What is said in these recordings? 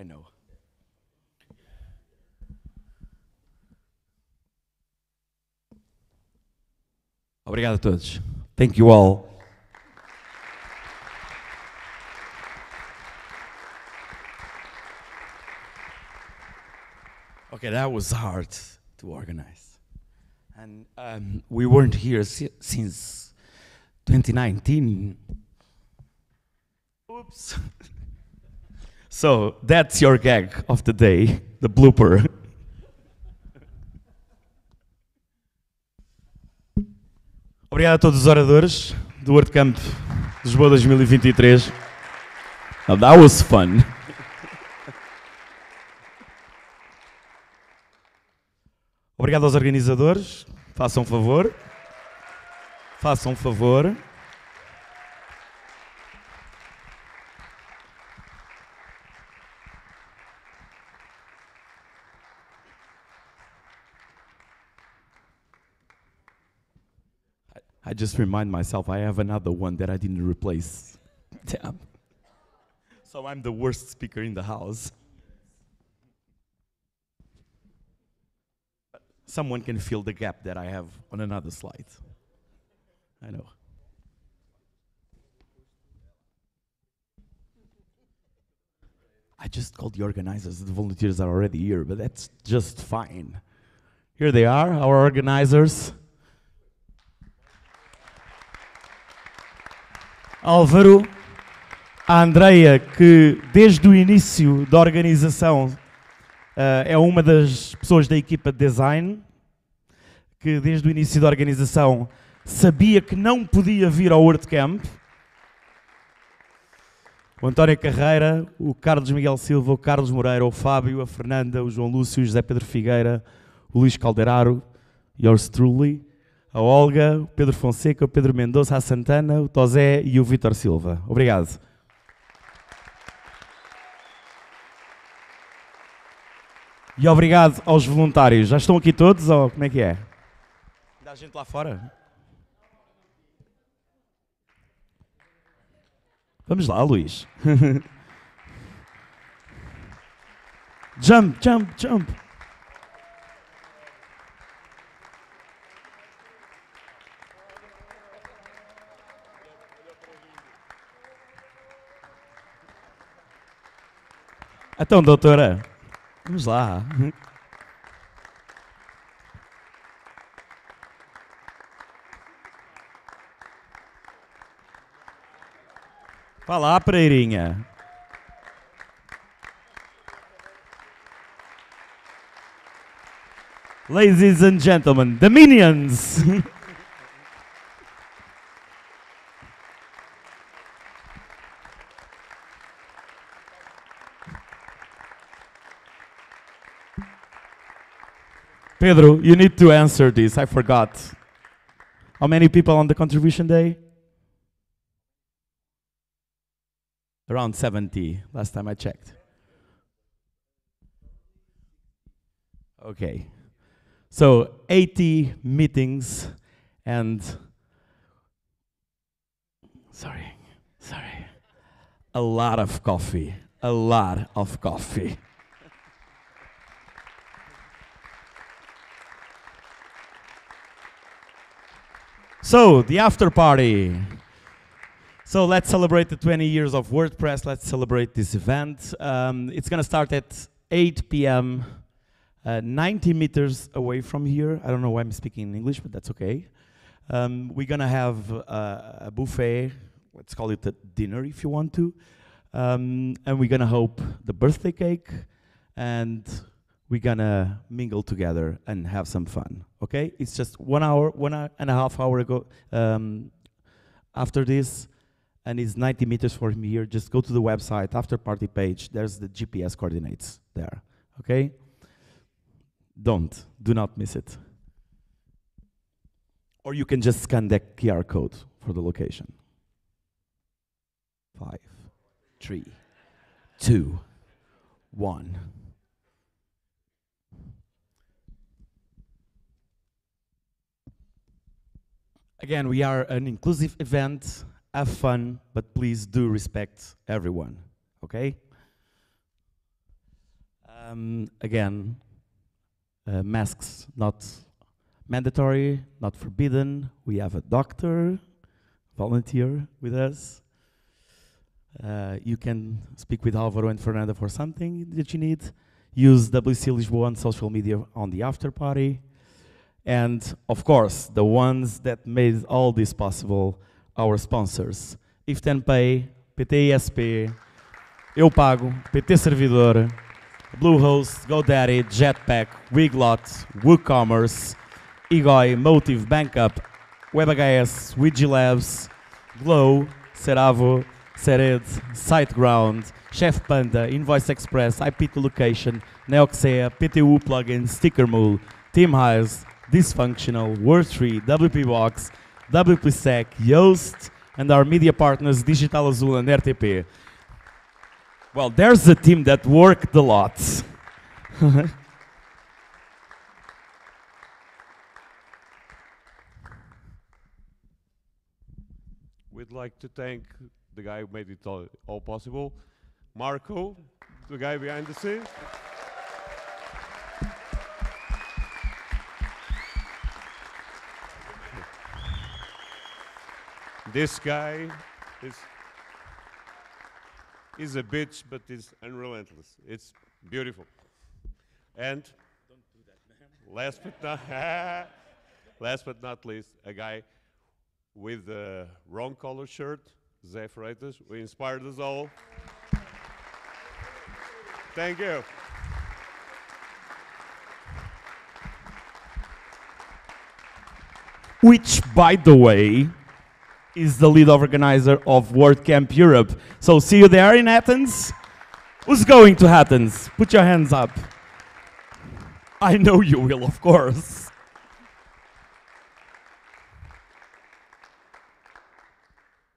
I know. Obrigado a todos. Thank you all. Okay, that was hard to organize. And um, we weren't here si- since 2019. Oops. so that's your gag of the day, the blooper. Obrigado a todos os oradores do WordCamp Lisboa 2023. Now that was fun. Obrigado aos organizadores. Façam favor. Façam favor. I just remind myself I have another one that I didn't replace. Damn. So I'm the worst speaker in the house. Someone can fill the gap that I have on another slide. I know. I just called the organizers. The volunteers are already here, but that's just fine. Here they are, our organizers. Álvaro, a Andreia, que desde o início da organização eh, é uma das pessoas da equipa de design, que desde o início da organização sabia que não podia vir ao WordCamp. O António Carreira, o Carlos Miguel Silva, o Carlos Moreira, o Fábio, a Fernanda, o João Lúcio, o José Pedro Figueira, o Luís Calderaro, yours truly, a Olga, o Pedro Fonseca, o Pedro Mendonça, a Santana, o Tosé e o Vítor Silva. Obrigado. E obrigado aos voluntários. Já estão aqui todos ou como é que é? Dá gente lá fora? Vamos lá, Luís. jump, jump, jump. Então, doutora, vamos lá. Vá lá, Pereirinha. Ladies and gentlemen, the Minions. Pedro, you need to answer this. I forgot. How many people on the contribution day? Around 70, last time I checked. Okay. So 80 meetings and sorry, sorry. A lot of coffee. A lot of coffee. So, the after party. So, let's celebrate the 20 years of WordPress. Let's celebrate this event. Um, it's going to start at 8 p.m., uh, 90 meters away from here. I don't know why I'm speaking in English, but that's okay. Um, we're going to have uh, a buffet. Let's call it a dinner if you want to. Um, and we're going to hope the birthday cake and we're gonna mingle together and have some fun. Okay? It's just one hour, one hour and a half hour ago. Um, after this, and it's 90 meters from here. Just go to the website after party page. There's the GPS coordinates there. Okay? Don't, do not miss it. Or you can just scan the QR code for the location. Five, three, two, one. Again, we are an inclusive event. Have fun, but please do respect everyone. Okay? Um, again, uh, masks not mandatory, not forbidden. We have a doctor, volunteer with us. Uh, you can speak with Alvaro and Fernanda for something that you need. Use WC Lisboa on social media on the after party. And of course, the ones that made all this possible, our sponsors. ifthenpay, PTISP, Eu Pago, PT Servidor, Bluehost, GoDaddy, Jetpack, Weglot, WooCommerce, Egoi, Motive, Bankup, WebHS, Wigilabs, Glow, Seravo, Sered, SiteGround, Chef Panda, InvoiceXpress, IP2 Location, Neoxea, PTU Plugin, StickerMule, Team Dysfunctional, Word3, WP Box, WPSec, Yoast, and our media partners Digital Azul and RTP. Well, there's a team that worked a lot. We'd like to thank the guy who made it all, all possible, Marco, the guy behind the scenes. This guy is is a bitch, but is unrelentless. It's beautiful. And last but not last but not least, a guy with the wrong color shirt, Zé Freitas, who inspired us all. Thank you. Which, by the way, is the lead organizer of WordCamp Europe. So see you there in Athens. Who's going to Athens? Put your hands up. I know you will, of course.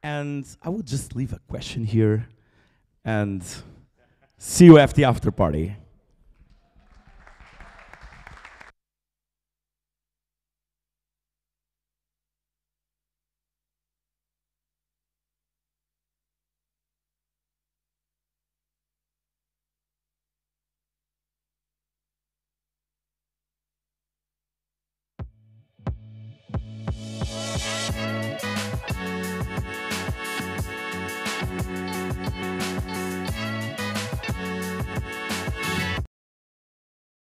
And I will just leave a question here and see you at the after party.